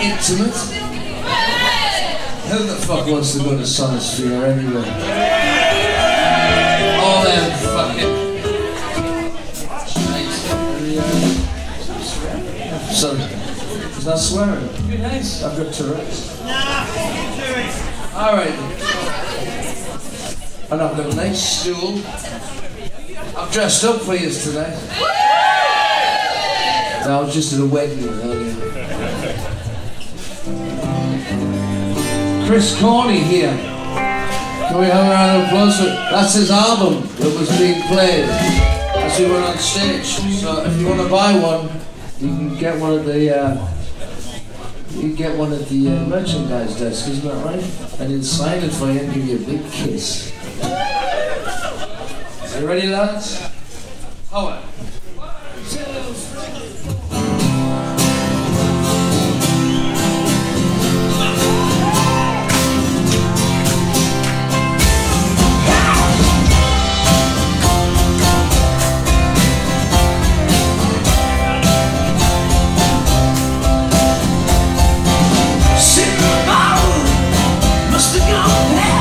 intimate. Who the fuck wants to go to Sonisphere anyway? All them fucking. Sorry. He's not swearing. Nice. I've got Tourette's. Alright. And I've got a nice stool. I've dressed up for you today. I was just at a wedding earlier. Chris Corney here. Can we have a round of applause? That's his album that was being played as we went on stage. So if you want to buy one, you can get one at the uh, you can get one at the uh, merchandise desk, isn't that right? And sign it for you and give you a big kiss. Are you ready, lads? Howard. Must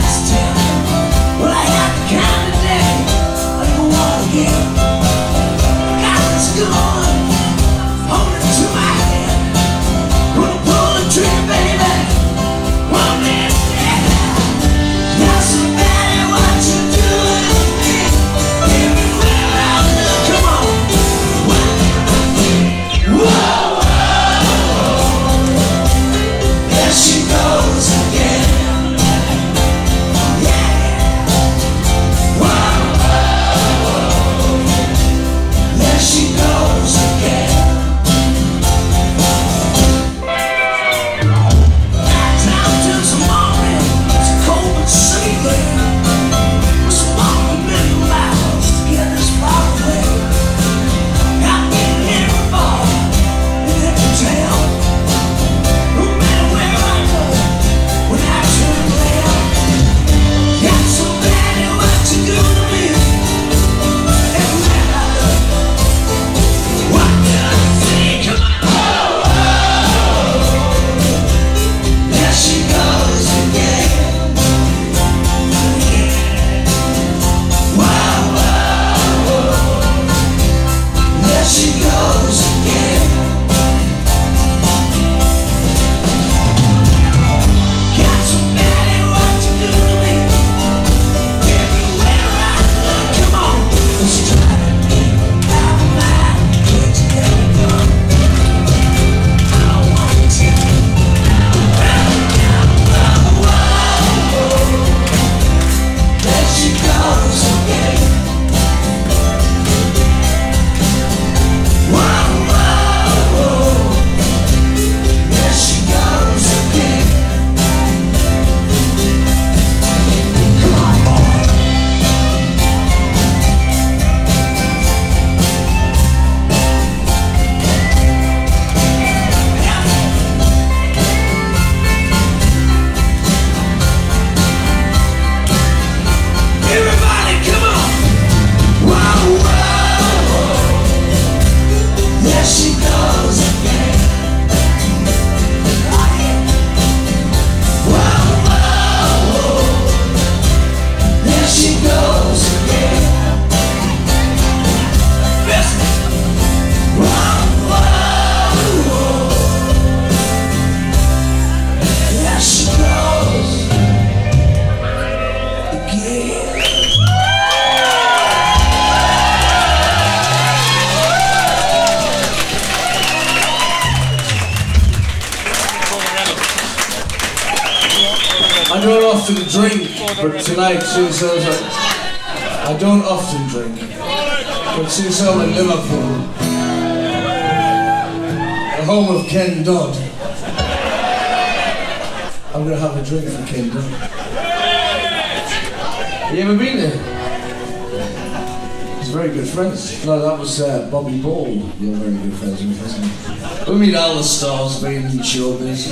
I I don't often drink, but since I'm in Liverpool, the home of Ken Dodd, I'm gonna have a drink for Ken Dodd. You ever been there? He's very good friends. No, that was uh, Bobby Ball. You're very good friends with, he? We meet all the stars being in showbiz.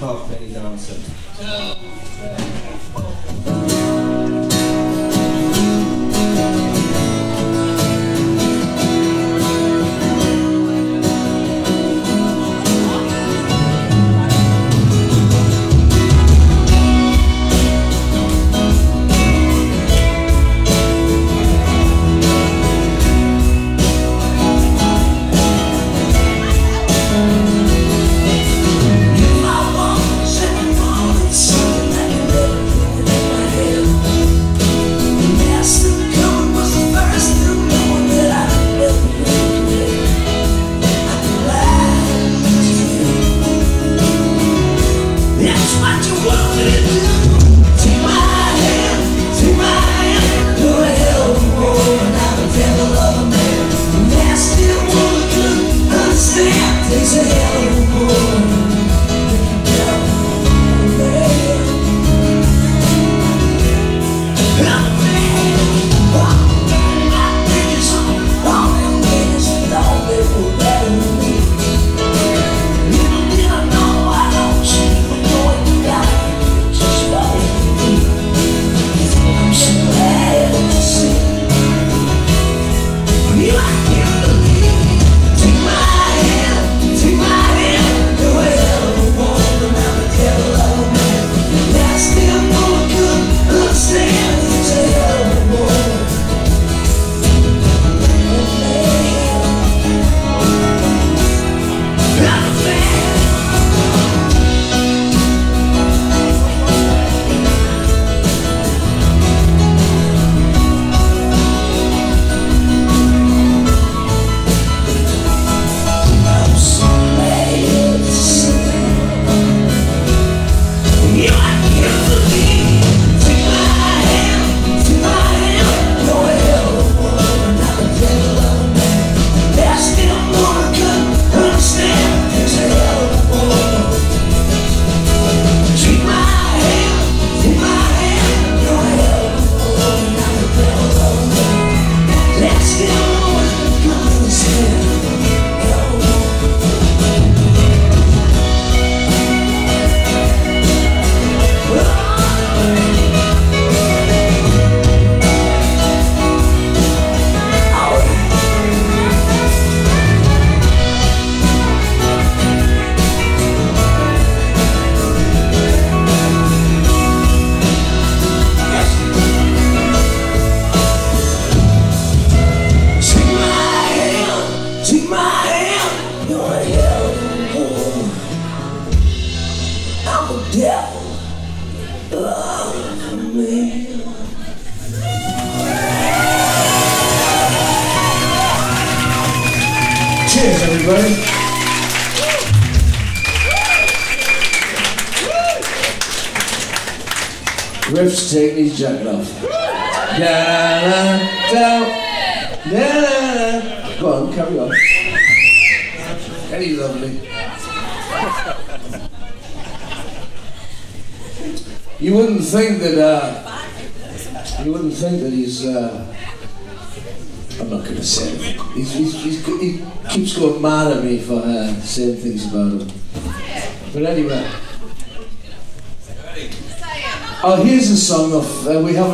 Park Penny dancer.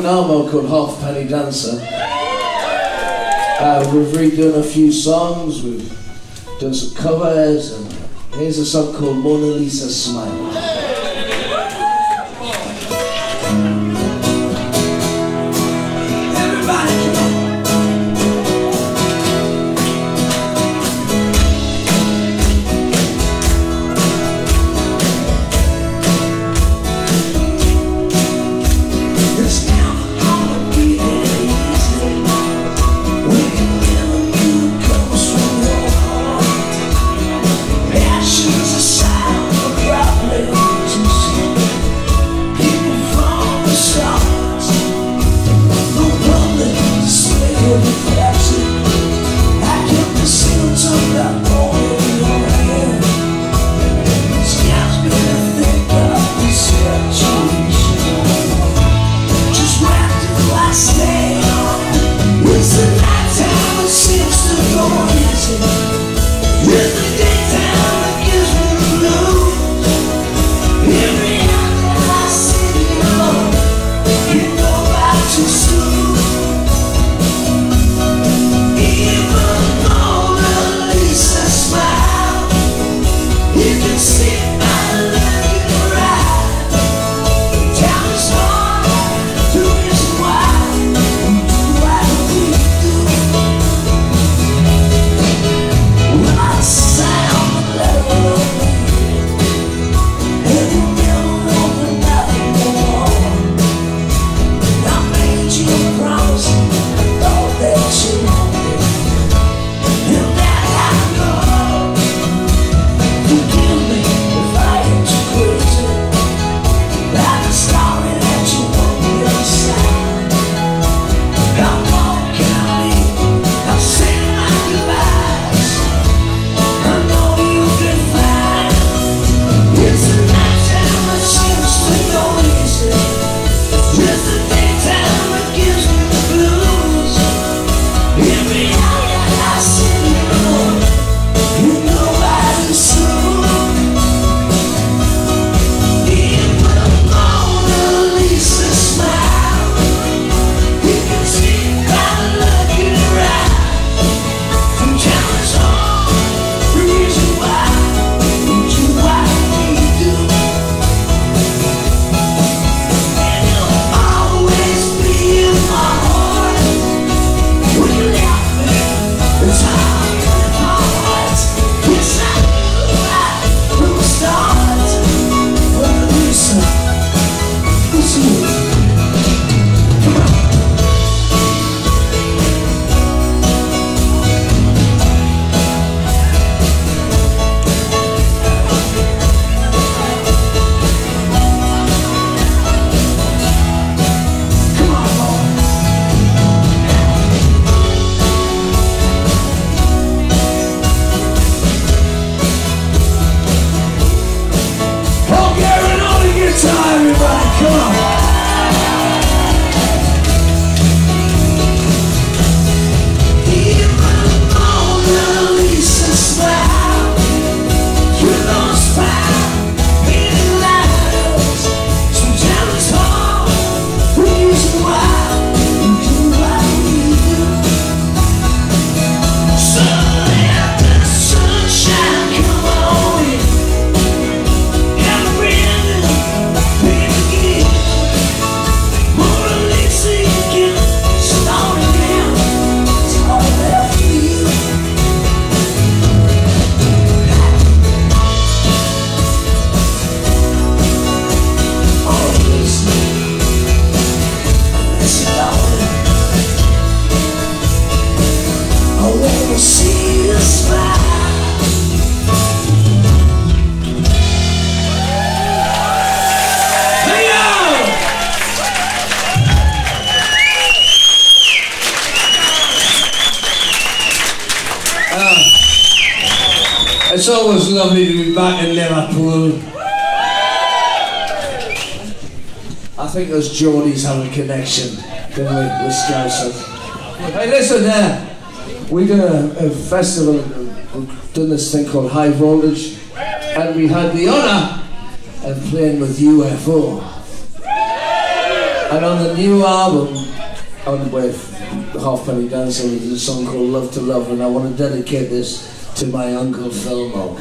an album called Halfpenny Dancer. Uh, we've redone a few songs, we've done some covers, and here's a song called Mona Lisa Smile. festival and done this thing called High Voltage, and we had the honour of playing with UFO. And on the new album, on with Halfpenny Dancer, there's a song called Love to Love, and I want to dedicate this to my uncle Phil Mogg.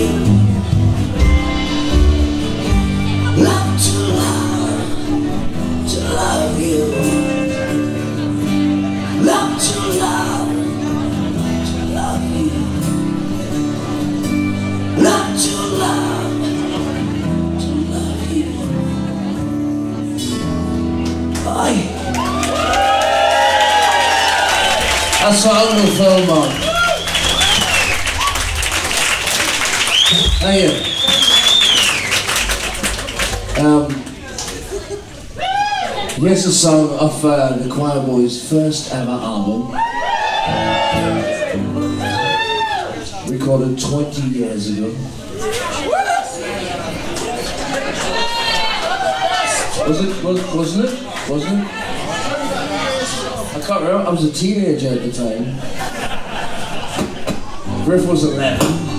you. off uh, the Quireboys' first ever album. Recorded 20 years ago. Was it? Was, wasn't it? Wasn't it? I can't remember. I was a teenager at the time. Griff was 11.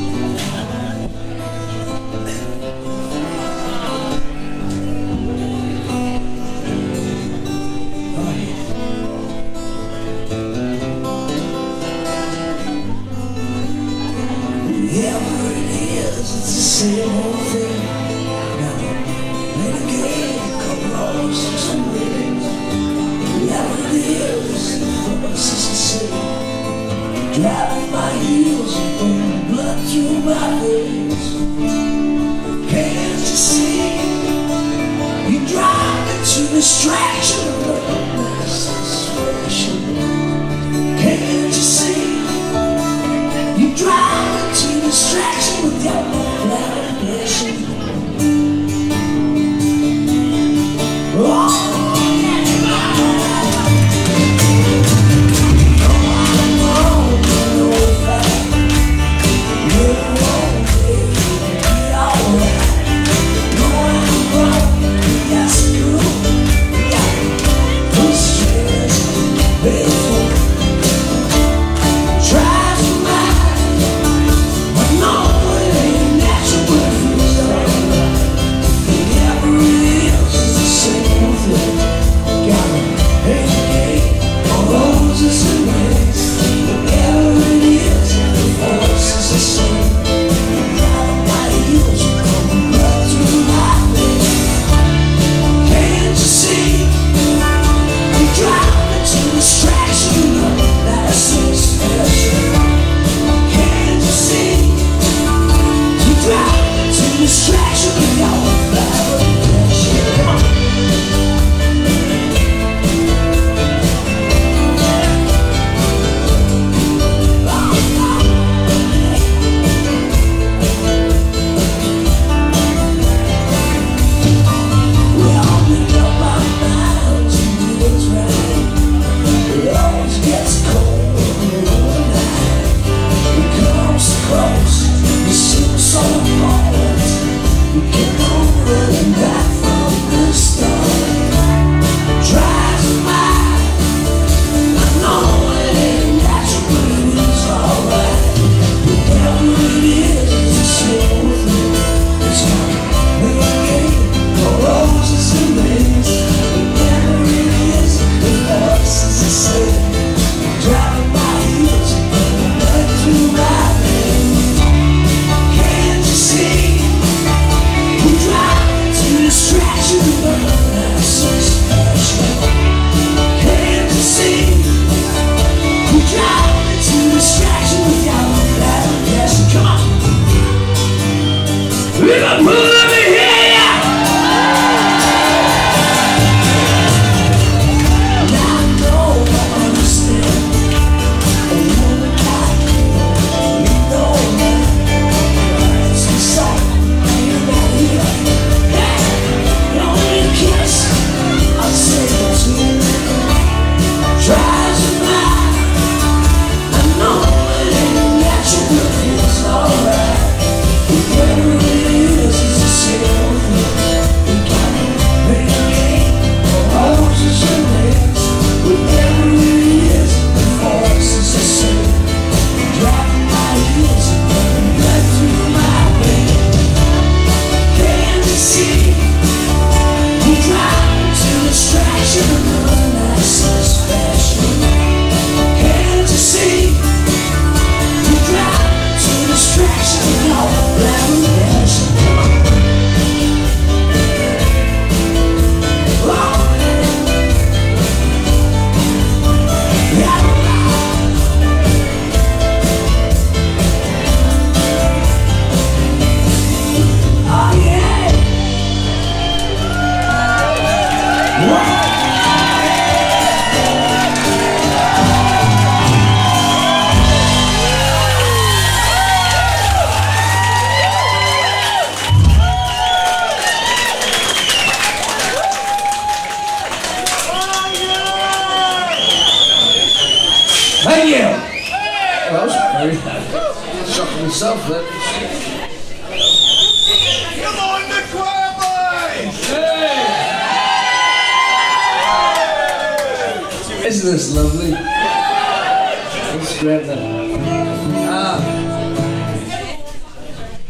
Uh,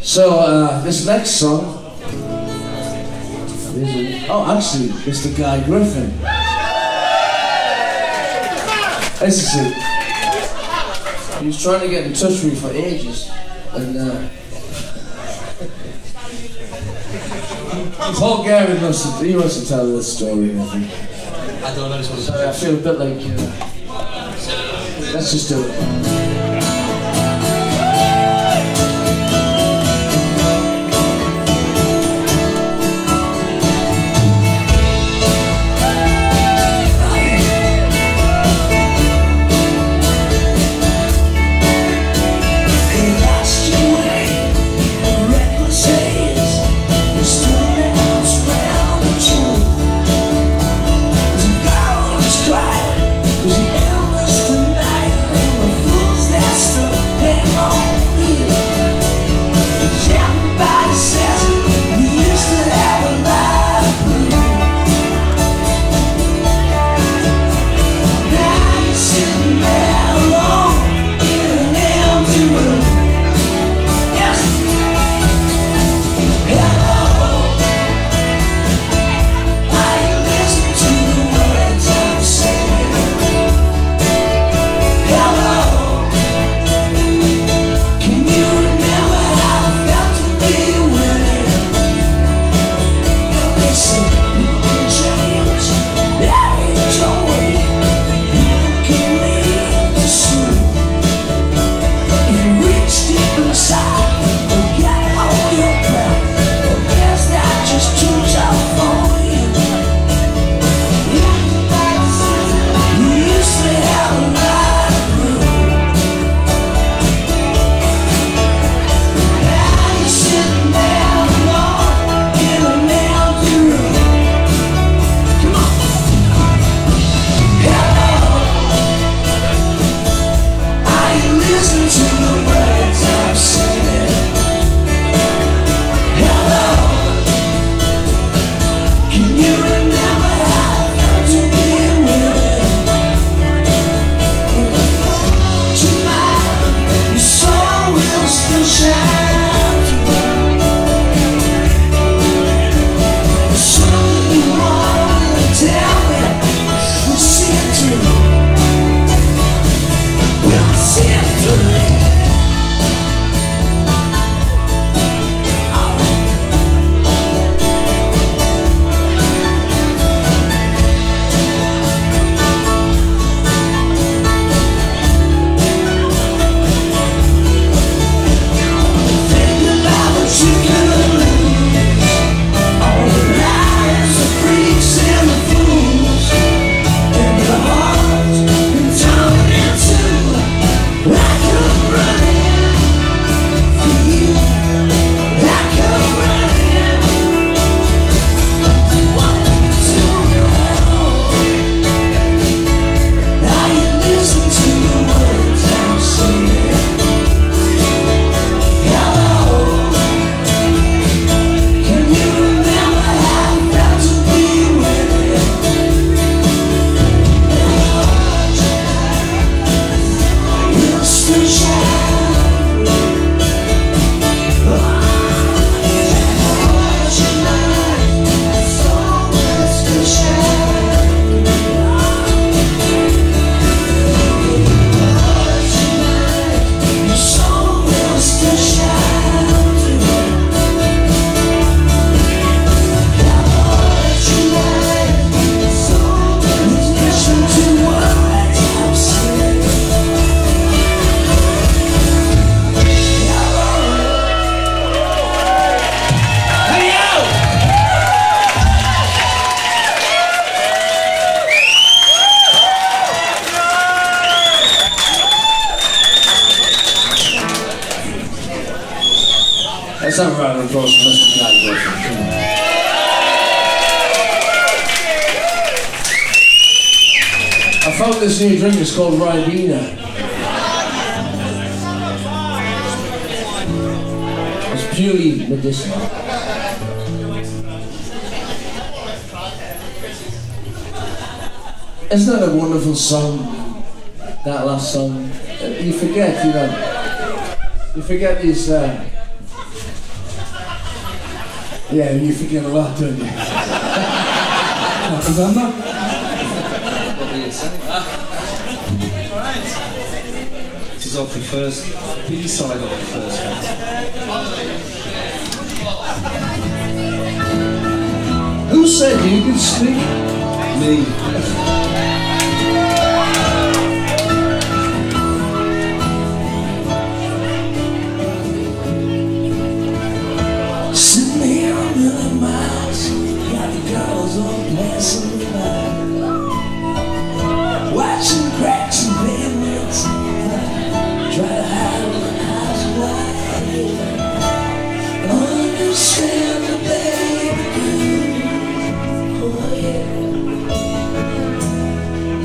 so uh, this next song. Is, oh, actually, it's the guy Griffin. This is it. He was trying to get in touch with me for ages, and uh, Paul Guerin must have, he must have told this story. I think. I don't know. Sorry, I feel a bit like. Uh, Let's just do it.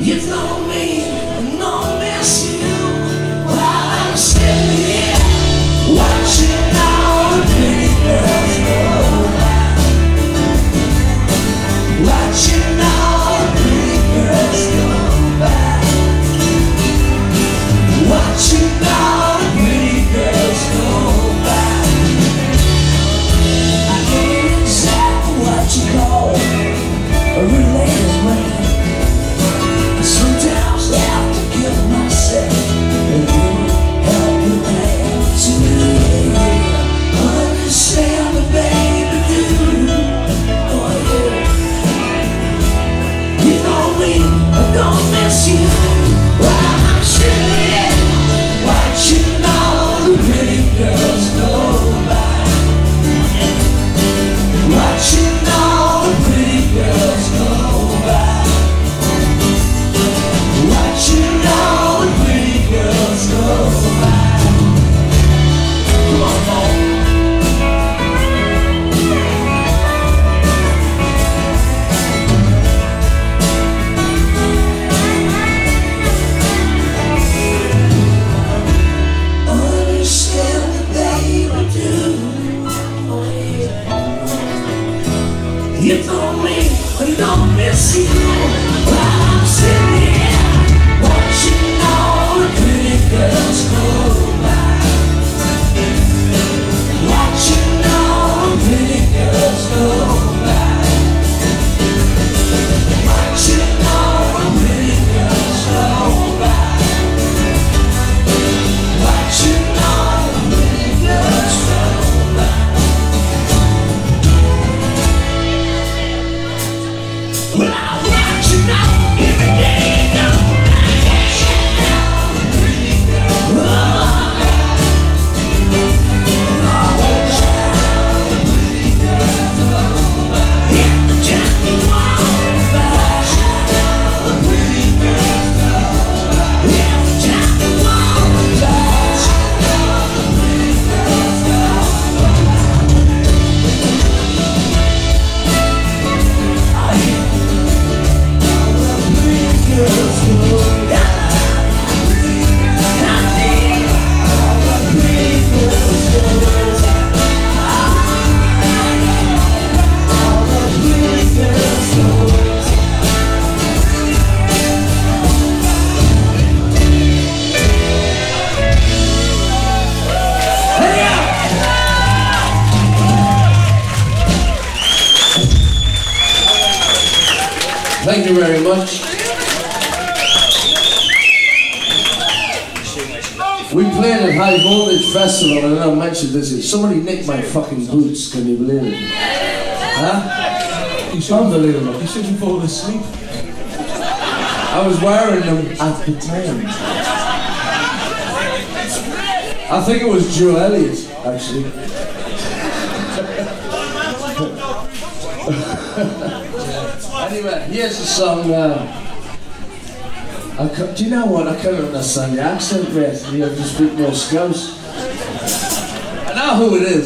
It's not Thank you very much. We played at High Voltage Festival, and I mentioned this. Somebody nicked my fucking boots? Can you believe it? Huh? You should, Unbelievable. You should have fallen asleep. I was wearing them at the time. I think it was Joe Elliott, actually. a, here's a song. Uh, I do you know what? I can't understand the accent, Beth. You have to speak more Scouse. I know who it is.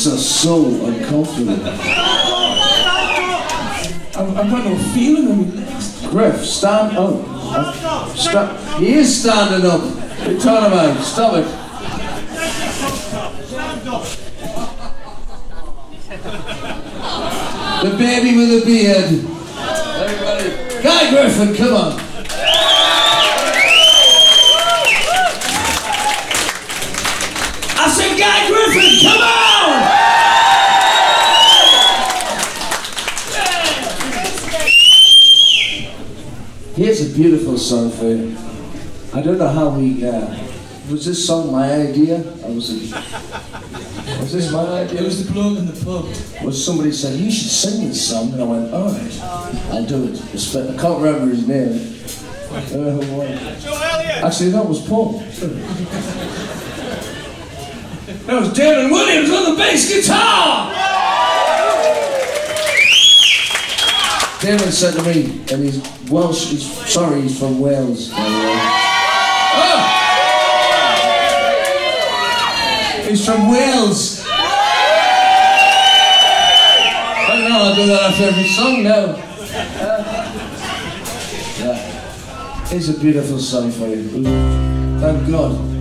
Seats are so uncomfortable. I've, I've got no feeling in my legs. Griff, stand up. He is standing up. Talking about? Stop it. The baby with the beard. Everybody. Guy Griffin, come on. Beautiful song for you. I don't know how we. Uh, was this song my idea? Or was it? Was this my idea? It was the bloke in the pub. was somebody said you should sing this song, and I went, all right, I'll do it. It's- I can't remember his name. Uh, Actually, that was Paul. That was Damon Williams on the bass guitar. Damon said to me, and he's Welsh. He's sorry, he's from Wales. Oh! He's from Wales. I don't know, I do that after every song now. Yeah. It's a beautiful song for you. Thank God.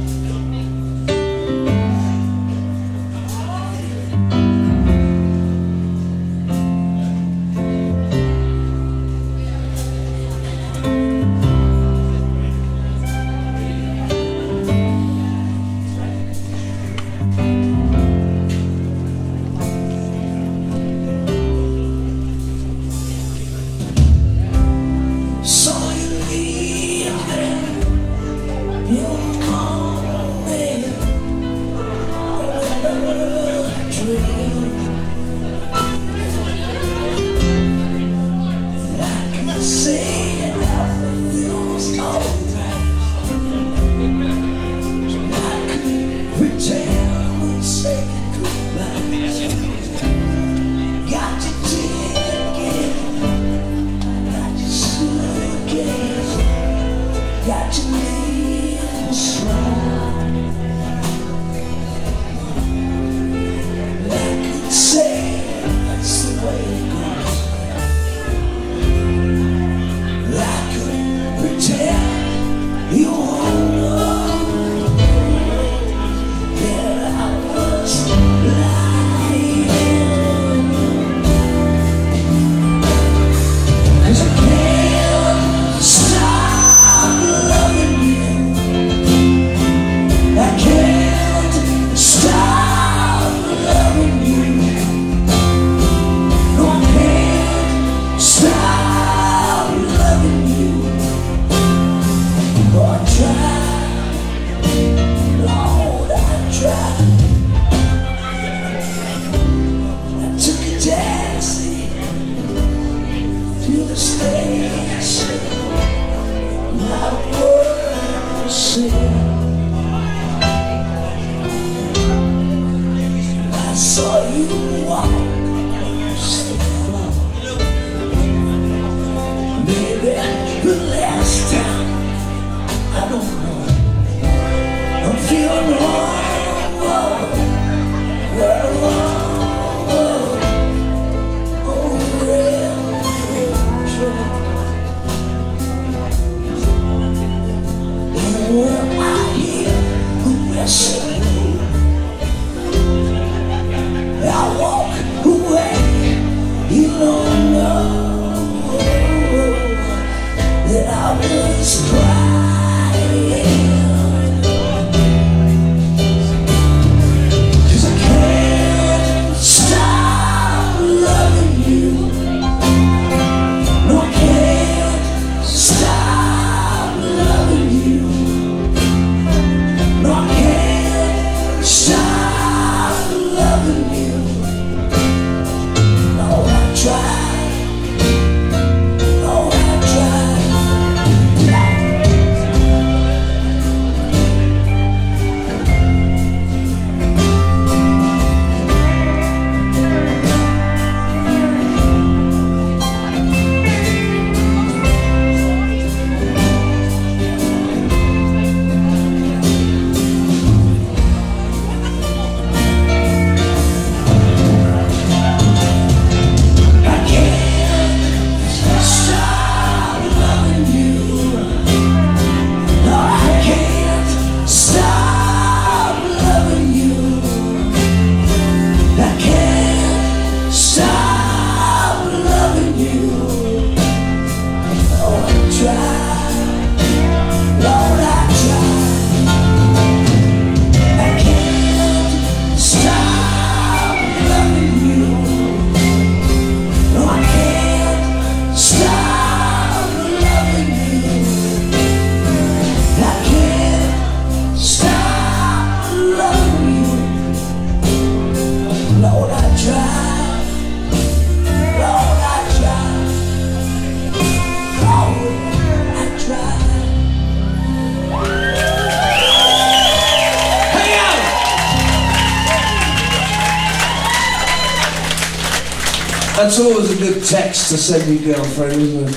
That's always a good text to send your girlfriend, isn't it?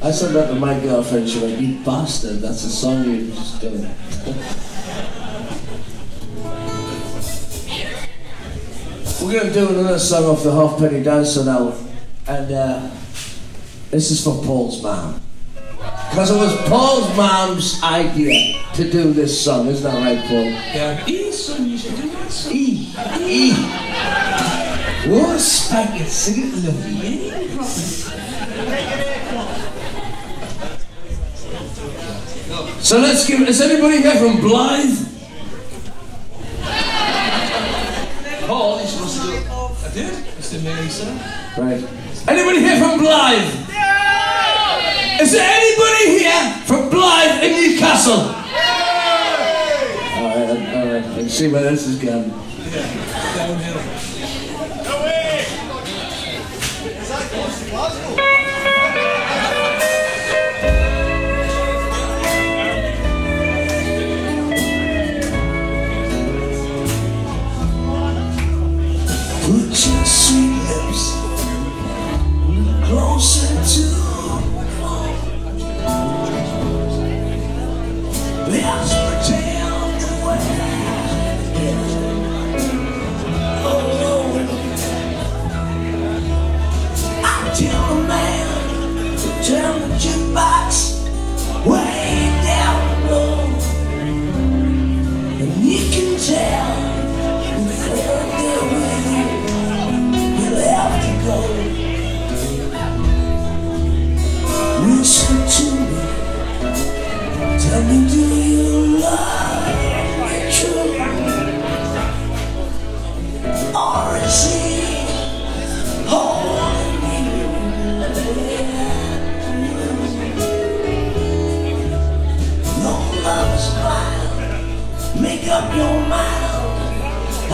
I said that to my girlfriend, she went, you bastard, that's a song you're just done. We're going to do another song off the Halfpenny Dancer now, and uh, this is for Paul's mom. Because it was Paul's mom's idea to do this song, isn't that right, Paul? Yeah. E, son, you should do that song. E, E. What? Spike it, sing it lovely. Yeah. So let's give. Is anybody here from Blyth? Paul, you're supposed to do it. I did. Mr. Mary, sir. Right. Anybody here from Blyth? Is there anybody here from Blyth in Newcastle? All right, all right. Let's see where this is going. Yeah, Downhill. No way! Is that close to Glasgow?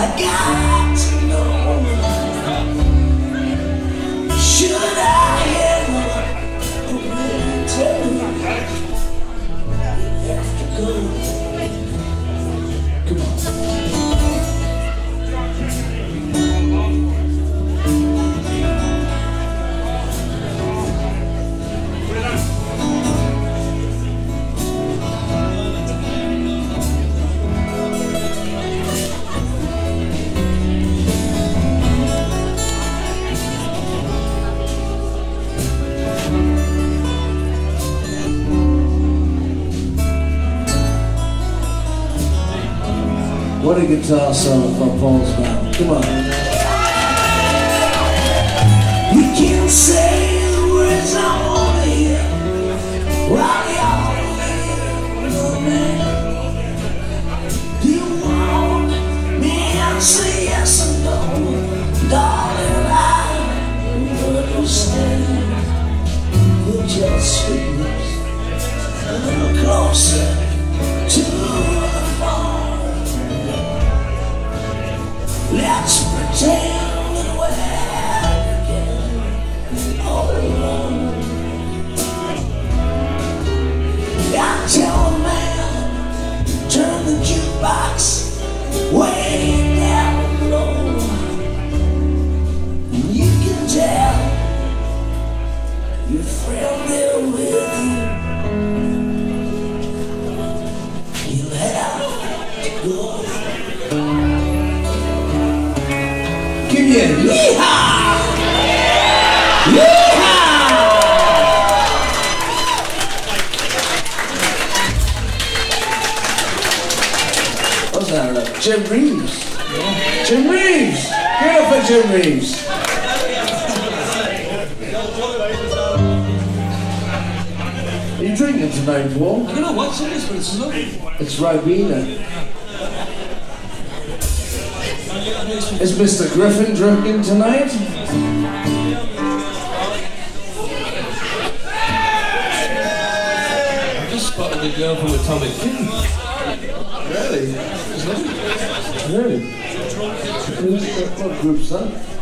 I got What a guitar solo for Paul's band. Come on. You can say Jim Reeves. Jim Reeves. Get up for Jim Reeves. Are you drinking tonight, Paul? I don't know what's in this, but it's lovely. It's Ribena. Is Mr. Griffin drinking tonight? I just spotted the girl from Atomic Kitten. Really? It's lovely. Really? Who's-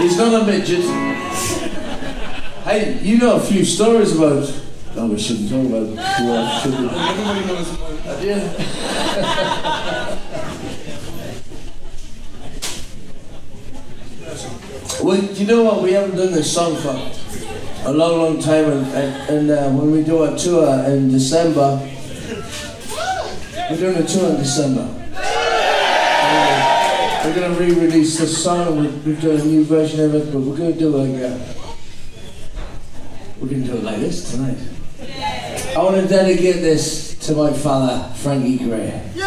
He's not a, midget. Hey, you know a few stories about. No, we shouldn't talk about them. Yeah, should we? Everybody knows about Yeah. well, you know what? We haven't done this song for a long, long time, and, and, and uh, when we do our tour in December, we're doing a tour in December. We're gonna re-release this song. We've, done a new version of it, but we're gonna do it like uh, we're gonna do it like this tonight. I want to dedicate this to my father, Frankie Gray. You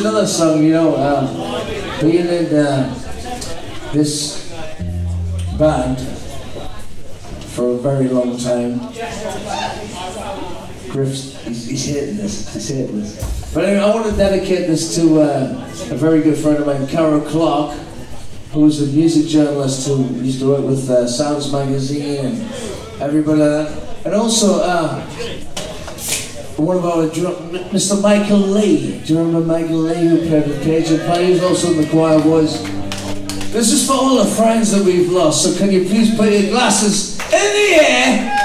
another song, you know, uh, being in uh, this band for a very long time. Griff's, he's, he's hating this, he's hating this. But anyway, I want to dedicate this to uh, a very good friend of mine, Carol Clerk, who's a music journalist who used to work with uh, Sounds Magazine and everybody like that. And also, uh, one of our, Mr. Michael Lee. Do you remember Michael Lee who played with Page and Plant? He was also in the Quireboys. This is for all the friends that we've lost, so can you please put your glasses in the air?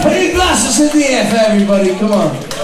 Put your glasses in the air for everybody, come on.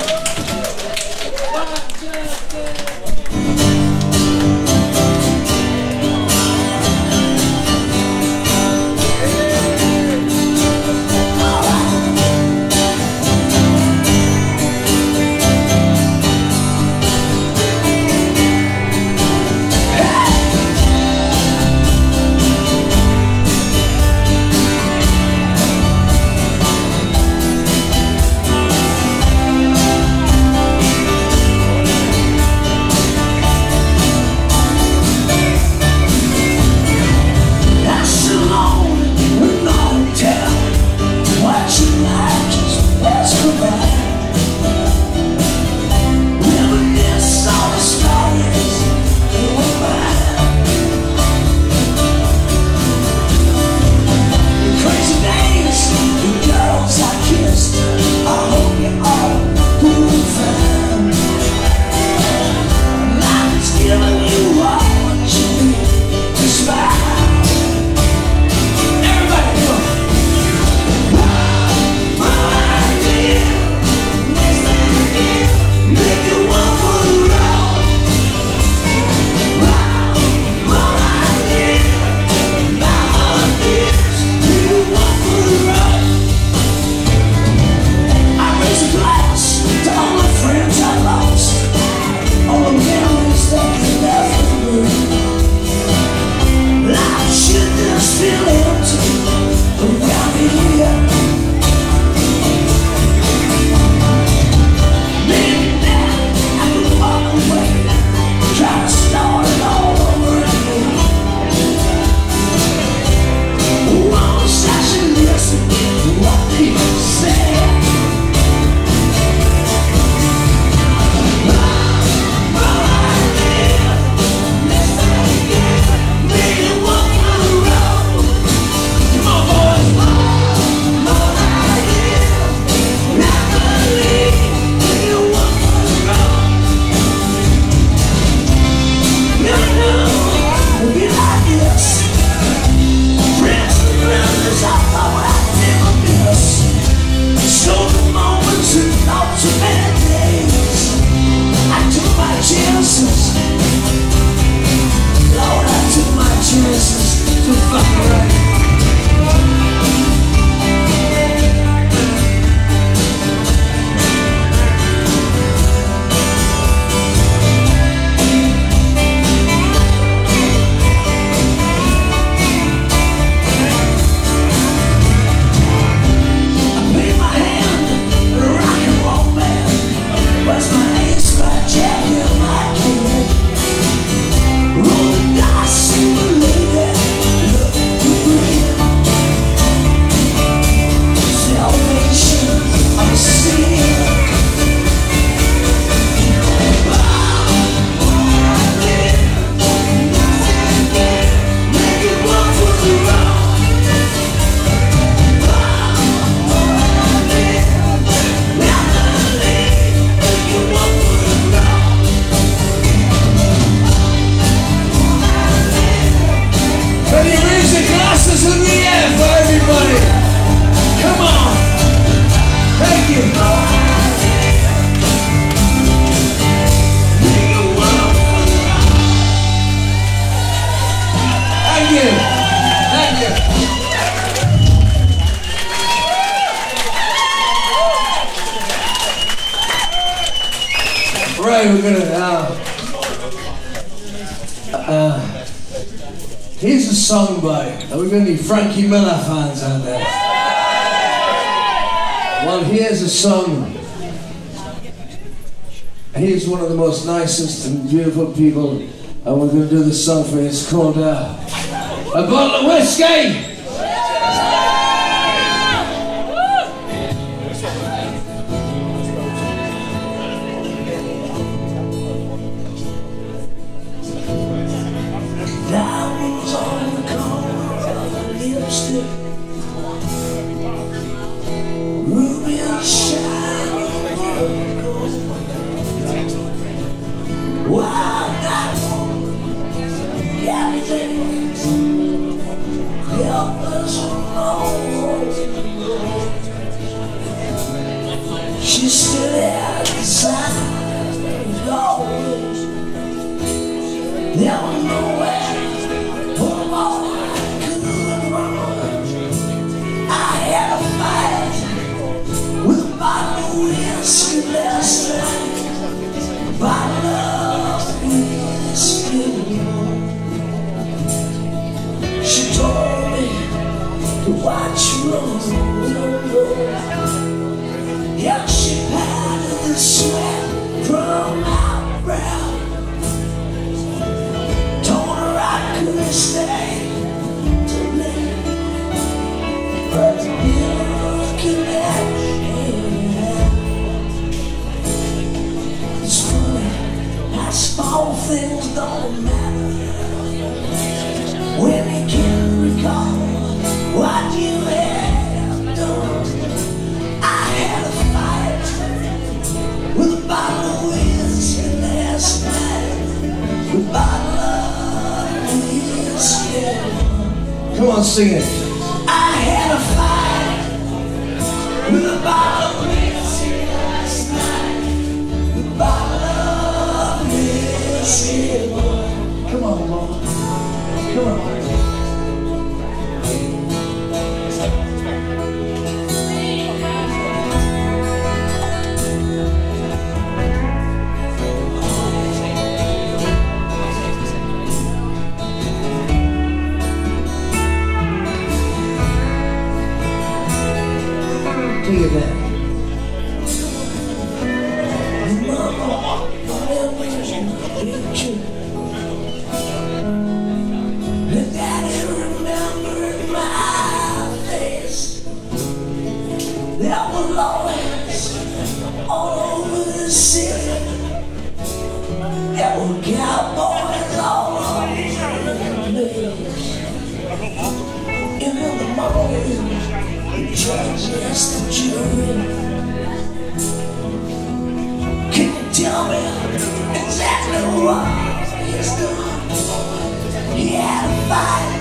Well, here's a song. He's one of the most nicest and beautiful people, and we're gonna do this song for you. It's called uh, A Bottle of Whiskey! On, sing the judge asked the jury, Can you tell me exactly what he's done? He had a fight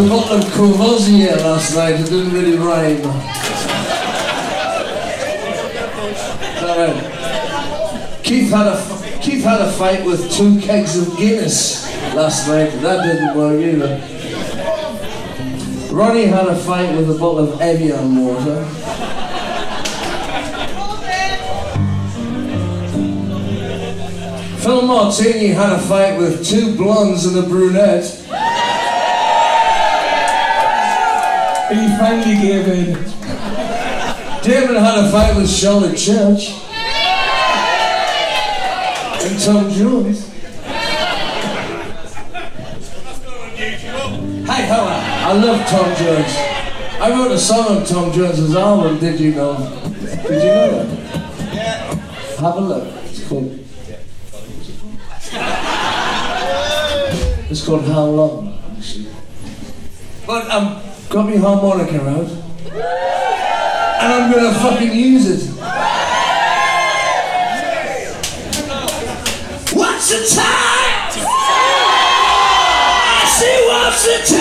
a bottle of Courvoisier last night. It didn't really rhyme. Uh, Keith had a Keith had a fight with two kegs of Guinness last night. That didn't work either. Ronnie had a fight with a bottle of Evian water. Phil Martini had a fight with two blondes and a brunette. And he finally gave in. David had a fight with Charlotte Church. And Tom Jones. Hi, how I love Tom Jones. I wrote a song on Tom Jones's album, did you know? Did you know that? Have a look. It's called It's called How Long, actually. But um got me harmonica out, and I'm gonna fucking use it. What's the time? I see what's the time.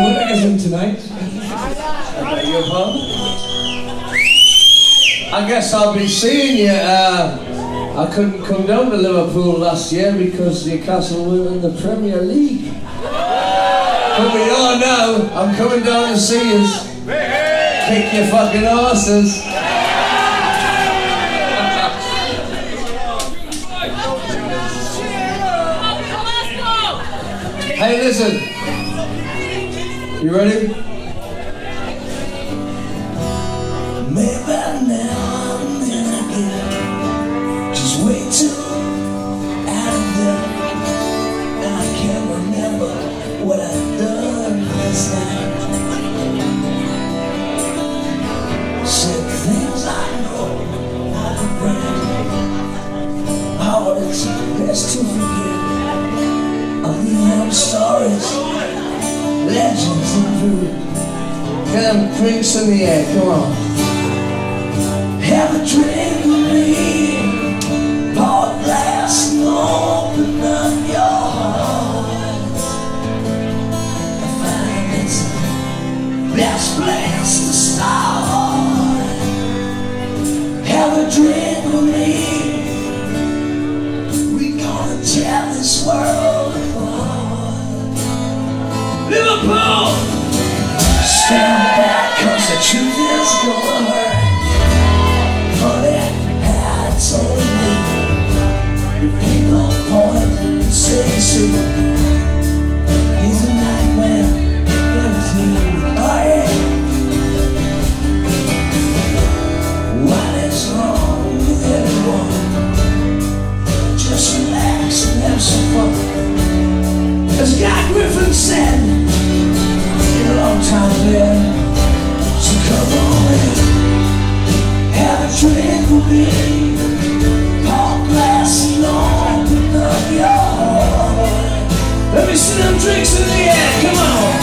Montagism tonight. I guess I'll be seeing you. Uh, I couldn't come down to Liverpool last year because Newcastle were in the Premier League. But we are now. I'm coming down to see you. Kick your fucking asses. Hey, listen. You ready? Maybe now and then just out of there. I can't remember what I done night. Said things I know That's some food. Come, drinks in the air, come on. Have a drink. people Stand back cause the truth is gonna hurt. Honey, that's only me People point, say, see Let me see them drinks in the air, come on!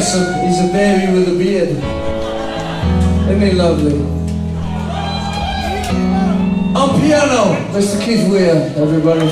handsome. He's a baby with a beard. Isn't he lovely? On piano, Mr. Keith Weir, everybody.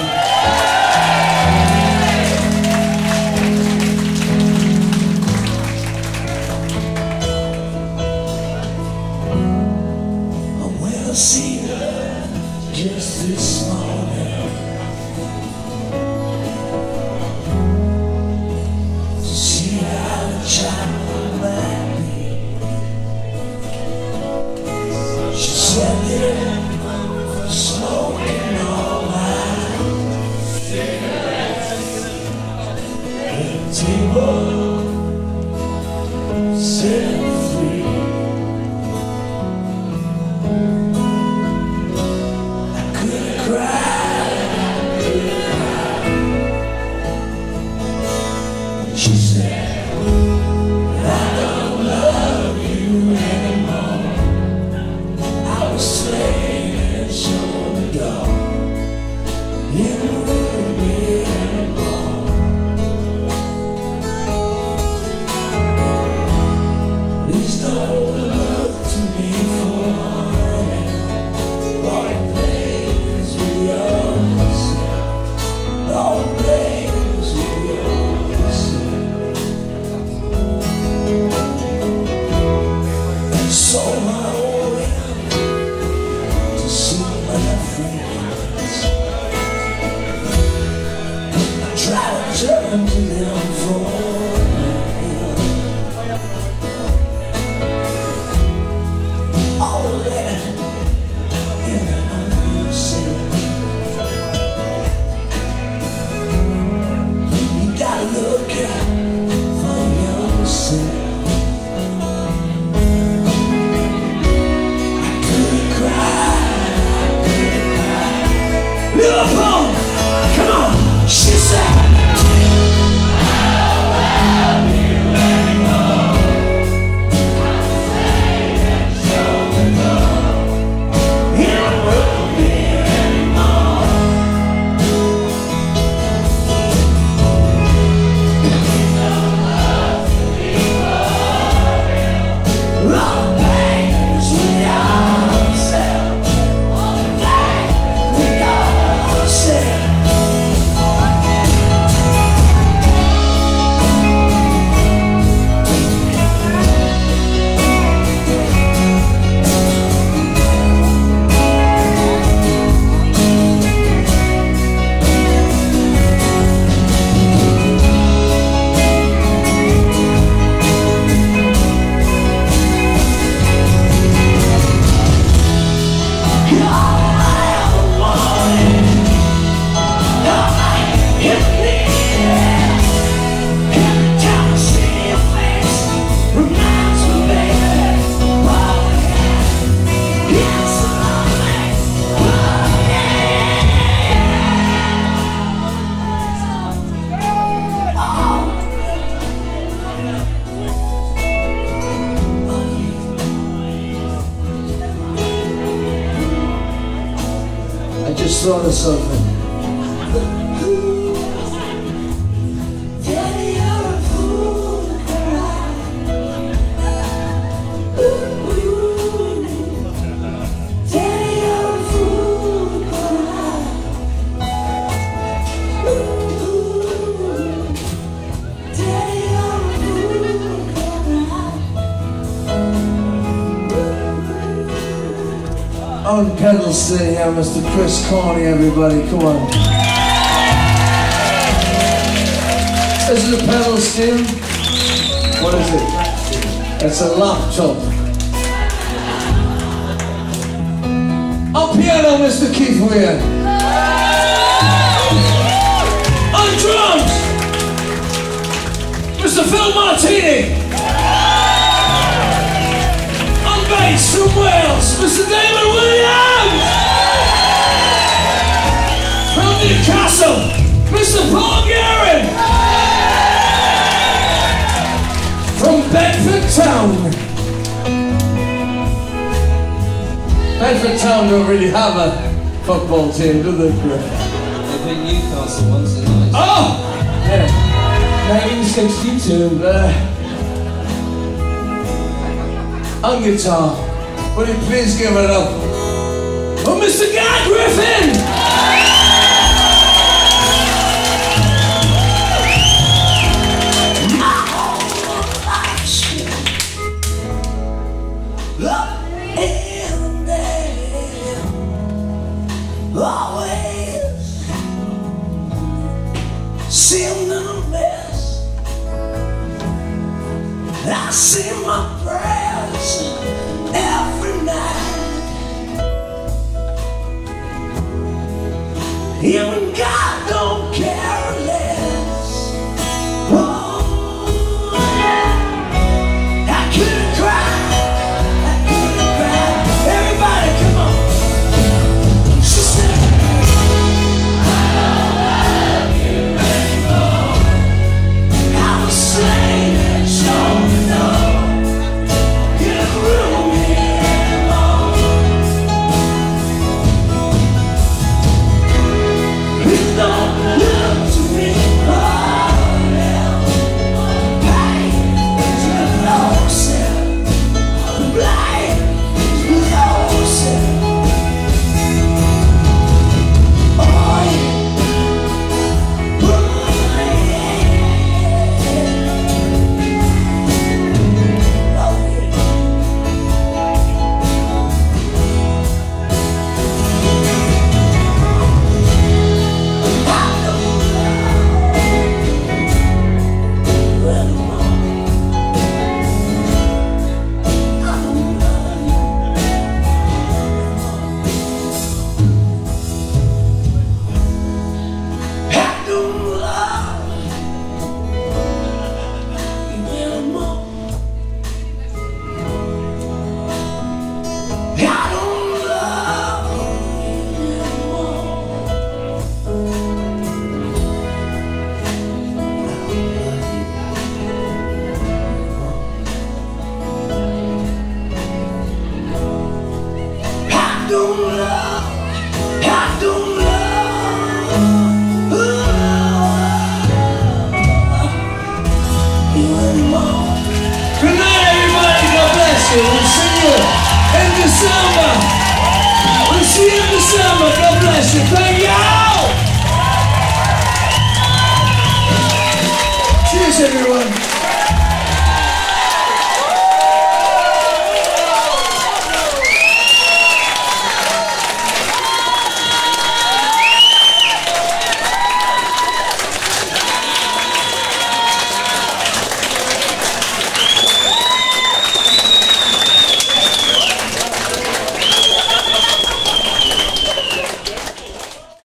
Stay here, Mr. Chris Corney, everybody, come on. This is a pedal steel. What is it? It's a laptop. On piano, Mr. Keith Weir. On drums, Mr. Phil Martini. On bass from Wales, Mr. Damon Williams. From Newcastle, Mr. Paul Guerin. From Bedford Town. Bedford Town don't really have a football team, do they, Griff? They beat Newcastle once a night. Oh! Yeah. 1962. Uh, on guitar, will you please give it up oh, for Mr. Guy Griffin?